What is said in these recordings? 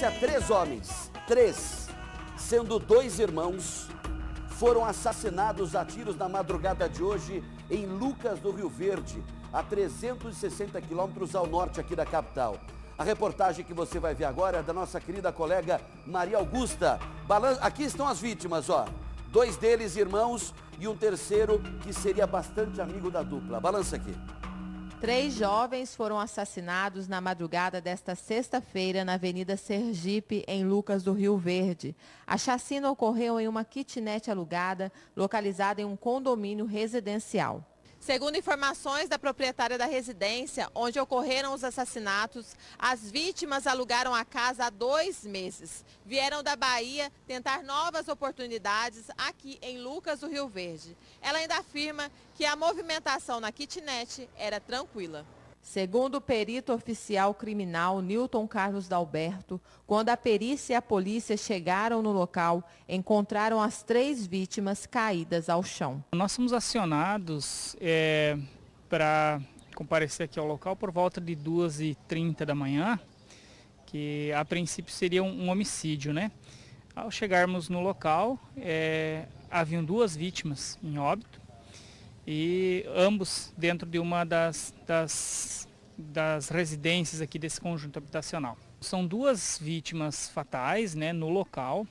polícia, três homens, três, sendo dois irmãos, foram assassinados a tiros na madrugada de hoje em Lucas do Rio Verde, a 360 quilômetros ao norte aqui da capital. A reportagem que você vai ver agora é da nossa querida colega Maria Augusta. Balan... Aqui estão as vítimas, ó. Dois deles irmãos e um terceiro que seria bastante amigo da dupla. Balança aqui. Três jovens foram assassinados na madrugada desta sexta-feira na Avenida Sergipe, em Lucas do Rio Verde. A chacina ocorreu em uma kitnet alugada, localizada em um condomínio residencial. Segundo informações da proprietária da residência, onde ocorreram os assassinatos, as vítimas alugaram a casa há dois meses. Vieram da Bahia tentar novas oportunidades aqui em Lucas do Rio Verde. Ela ainda afirma que a movimentação na kitnet era tranquila. Segundo o perito oficial criminal Newton Carlos Dalberto, quando a perícia e a polícia chegaram no local, encontraram as três vítimas caídas ao chão. Nós fomos acionados é, para comparecer aqui ao local por volta de 2h30 da manhã, que a princípio seria um, um homicídio, né? Ao chegarmos no local, é, haviam duas vítimas em óbito, e ambos dentro de uma das, das, das residências aqui desse conjunto habitacional. São duas vítimas fatais né, no local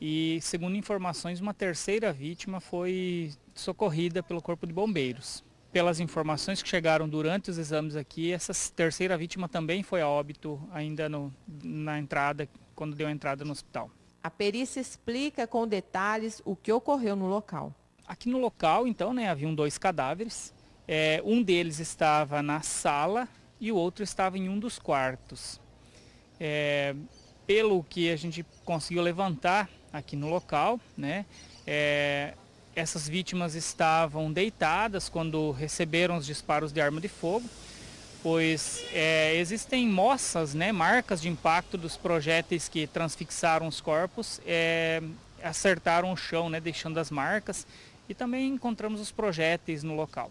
e, segundo informações, uma terceira vítima foi socorrida pelo Corpo de Bombeiros. Pelas informações que chegaram durante os exames aqui, essa terceira vítima também foi a óbito ainda no, na entrada, quando deu a entrada no hospital. A perícia explica com detalhes o que ocorreu no local. Aqui no local, então, né, haviam dois cadáveres. É, um deles estava na sala e o outro estava em um dos quartos. É, pelo que a gente conseguiu levantar aqui no local, né, é, essas vítimas estavam deitadas quando receberam os disparos de arma de fogo, pois é, existem moças, né, marcas de impacto dos projéteis que transfixaram os corpos, é, acertaram o chão, né, deixando as marcas e também encontramos os projéteis no local.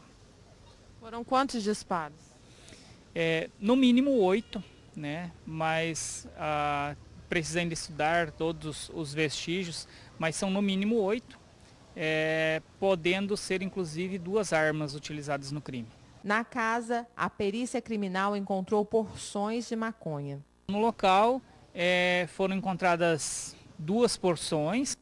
Foram quantos disparos? É, no mínimo oito, né? mas ah, precisa ainda estudar todos os vestígios, mas são no mínimo oito, é, podendo ser inclusive duas armas utilizadas no crime. Na casa, a perícia criminal encontrou porções de maconha. No local é, foram encontradas duas porções